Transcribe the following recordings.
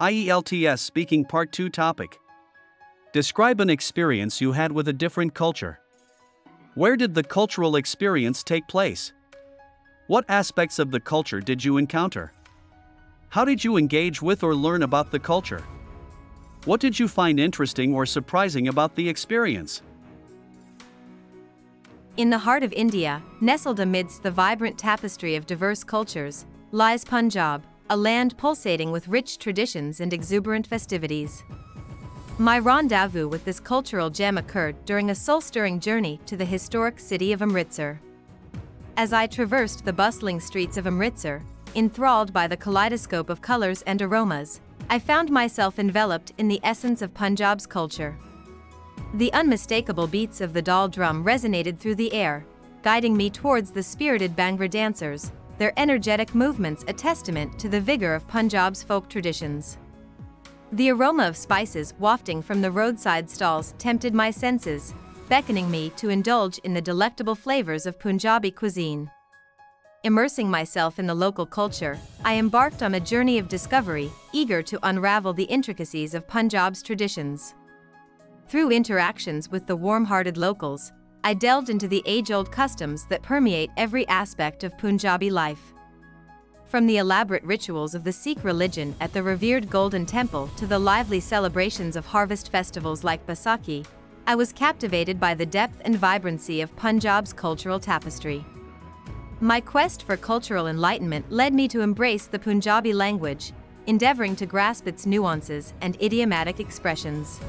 IELTS Speaking Part 2 Topic Describe an experience you had with a different culture. Where did the cultural experience take place? What aspects of the culture did you encounter? How did you engage with or learn about the culture? What did you find interesting or surprising about the experience? In the heart of India, nestled amidst the vibrant tapestry of diverse cultures, lies Punjab, a land pulsating with rich traditions and exuberant festivities. My rendezvous with this cultural gem occurred during a soul-stirring journey to the historic city of Amritsar. As I traversed the bustling streets of Amritsar, enthralled by the kaleidoscope of colors and aromas, I found myself enveloped in the essence of Punjab's culture. The unmistakable beats of the dhol drum resonated through the air, guiding me towards the spirited Bhangra dancers, their energetic movements a testament to the vigor of Punjab's folk traditions. The aroma of spices wafting from the roadside stalls tempted my senses, beckoning me to indulge in the delectable flavors of Punjabi cuisine. Immersing myself in the local culture, I embarked on a journey of discovery, eager to unravel the intricacies of Punjab's traditions. Through interactions with the warm-hearted locals, I delved into the age-old customs that permeate every aspect of Punjabi life. From the elaborate rituals of the Sikh religion at the revered Golden Temple to the lively celebrations of harvest festivals like Baisakhi, I was captivated by the depth and vibrancy of Punjab's cultural tapestry. My quest for cultural enlightenment led me to embrace the Punjabi language, endeavoring to grasp its nuances and idiomatic expressions.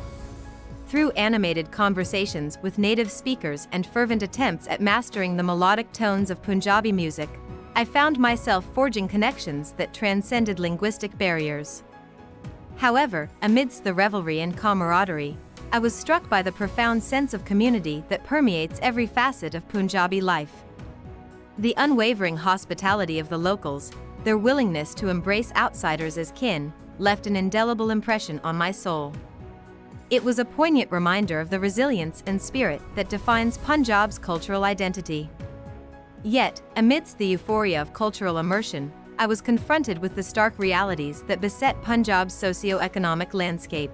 Through animated conversations with native speakers and fervent attempts at mastering the melodic tones of Punjabi music, I found myself forging connections that transcended linguistic barriers. However, amidst the revelry and camaraderie, I was struck by the profound sense of community that permeates every facet of Punjabi life. The unwavering hospitality of the locals, their willingness to embrace outsiders as kin, left an indelible impression on my soul. It was a poignant reminder of the resilience and spirit that defines Punjab's cultural identity. Yet, amidst the euphoria of cultural immersion, I was confronted with the stark realities that beset Punjab's socio-economic landscape.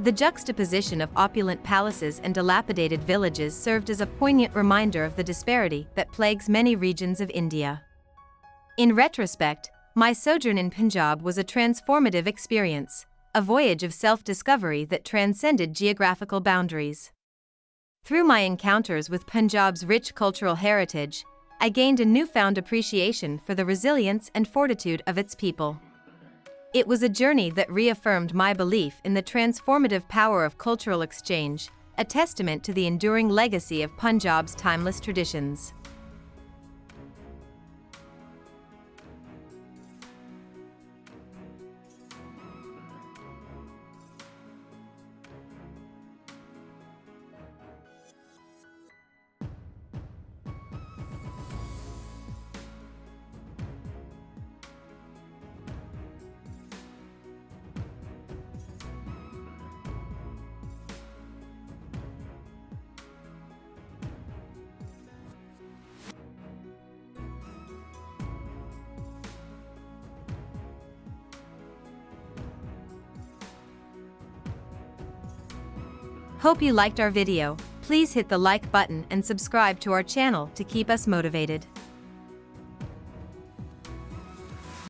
The juxtaposition of opulent palaces and dilapidated villages served as a poignant reminder of the disparity that plagues many regions of India. In retrospect, my sojourn in Punjab was a transformative experience, a voyage of self-discovery that transcended geographical boundaries. Through my encounters with Punjab's rich cultural heritage, I gained a newfound appreciation for the resilience and fortitude of its people. It was a journey that reaffirmed my belief in the transformative power of cultural exchange, a testament to the enduring legacy of Punjab's timeless traditions. Hope you liked our video. Please hit the like button and subscribe to our channel to keep us motivated.